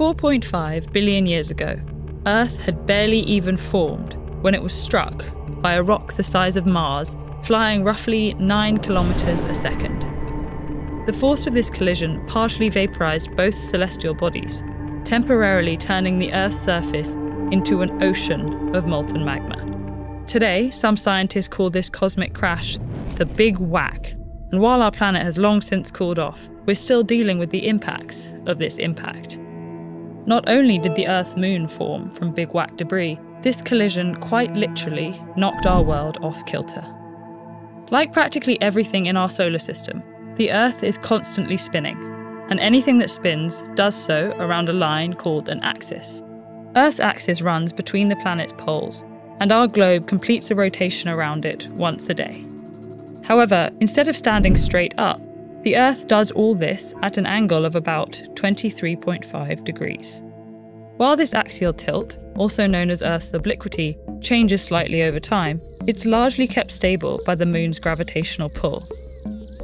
4.5 billion years ago, Earth had barely even formed when it was struck by a rock the size of Mars, flying roughly 9 kilometres a second. The force of this collision partially vaporized both celestial bodies, temporarily turning the Earth's surface into an ocean of molten magma. Today, some scientists call this cosmic crash the Big Whack, and while our planet has long since cooled off, we're still dealing with the impacts of this impact. Not only did the Earth's moon form from Big Whack debris, this collision quite literally knocked our world off kilter. Like practically everything in our solar system, the Earth is constantly spinning, and anything that spins does so around a line called an axis. Earth's axis runs between the planet's poles, and our globe completes a rotation around it once a day. However, instead of standing straight up, the Earth does all this at an angle of about 23.5 degrees. While this axial tilt, also known as Earth's obliquity, changes slightly over time, it's largely kept stable by the Moon's gravitational pull.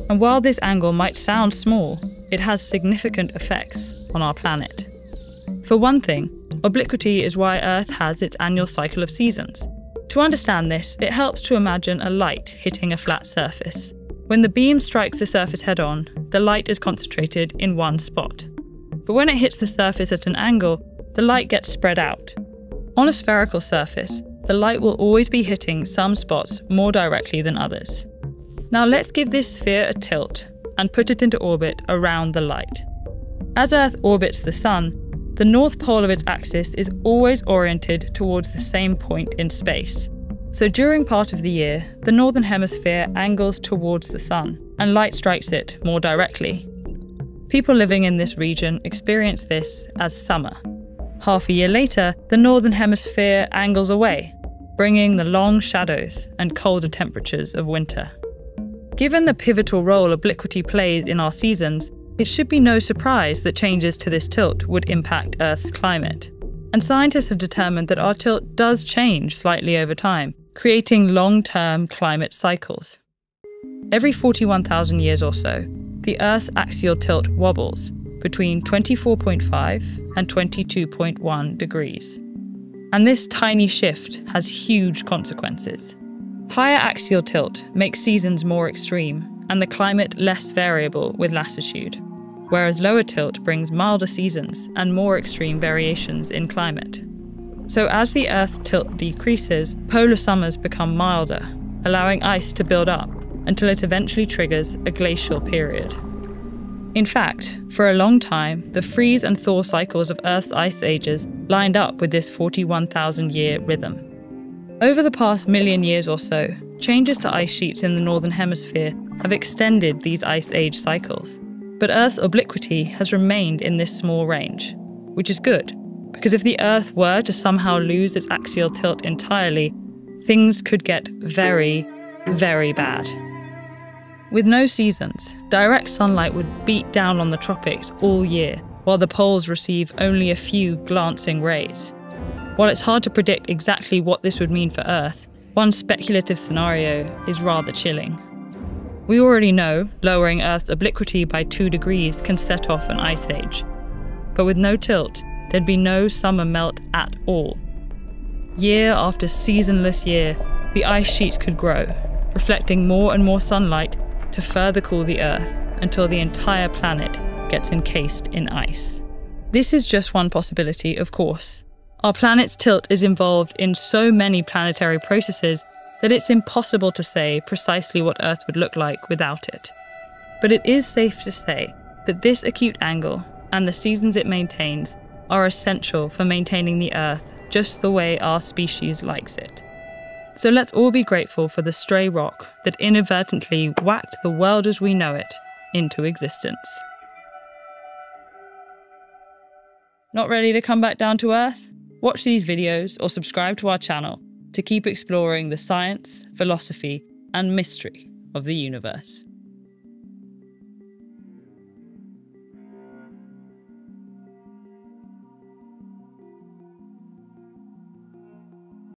And while this angle might sound small, it has significant effects on our planet. For one thing, obliquity is why Earth has its annual cycle of seasons. To understand this, it helps to imagine a light hitting a flat surface. When the beam strikes the surface head on, the light is concentrated in one spot. But when it hits the surface at an angle, the light gets spread out. On a spherical surface, the light will always be hitting some spots more directly than others. Now let's give this sphere a tilt and put it into orbit around the light. As Earth orbits the Sun, the north pole of its axis is always oriented towards the same point in space. So during part of the year, the northern hemisphere angles towards the sun, and light strikes it more directly. People living in this region experience this as summer. Half a year later, the northern hemisphere angles away, bringing the long shadows and colder temperatures of winter. Given the pivotal role obliquity plays in our seasons, it should be no surprise that changes to this tilt would impact Earth's climate. And scientists have determined that our tilt does change slightly over time, creating long term climate cycles. Every 41,000 years or so, the Earth's axial tilt wobbles between 24.5 and 22.1 degrees. And this tiny shift has huge consequences. Higher axial tilt makes seasons more extreme and the climate less variable with latitude whereas lower tilt brings milder seasons and more extreme variations in climate. So, as the Earth's tilt decreases, polar summers become milder, allowing ice to build up until it eventually triggers a glacial period. In fact, for a long time, the freeze and thaw cycles of Earth's ice ages lined up with this 41,000 year rhythm. Over the past million years or so, changes to ice sheets in the Northern Hemisphere have extended these ice age cycles. But Earth's obliquity has remained in this small range, which is good, because if the Earth were to somehow lose its axial tilt entirely, things could get very, very bad. With no seasons, direct sunlight would beat down on the tropics all year, while the poles receive only a few glancing rays. While it's hard to predict exactly what this would mean for Earth, one speculative scenario is rather chilling. We already know lowering Earth's obliquity by 2 degrees can set off an ice age. But with no tilt, there'd be no summer melt at all. Year after seasonless year, the ice sheets could grow, reflecting more and more sunlight to further cool the Earth until the entire planet gets encased in ice. This is just one possibility, of course. Our planet's tilt is involved in so many planetary processes that it's impossible to say precisely what Earth would look like without it. But it is safe to say that this acute angle and the seasons it maintains are essential for maintaining the Earth just the way our species likes it. So let's all be grateful for the stray rock that inadvertently whacked the world as we know it into existence. Not ready to come back down to Earth? Watch these videos or subscribe to our channel to keep exploring the science, philosophy, and mystery of the universe.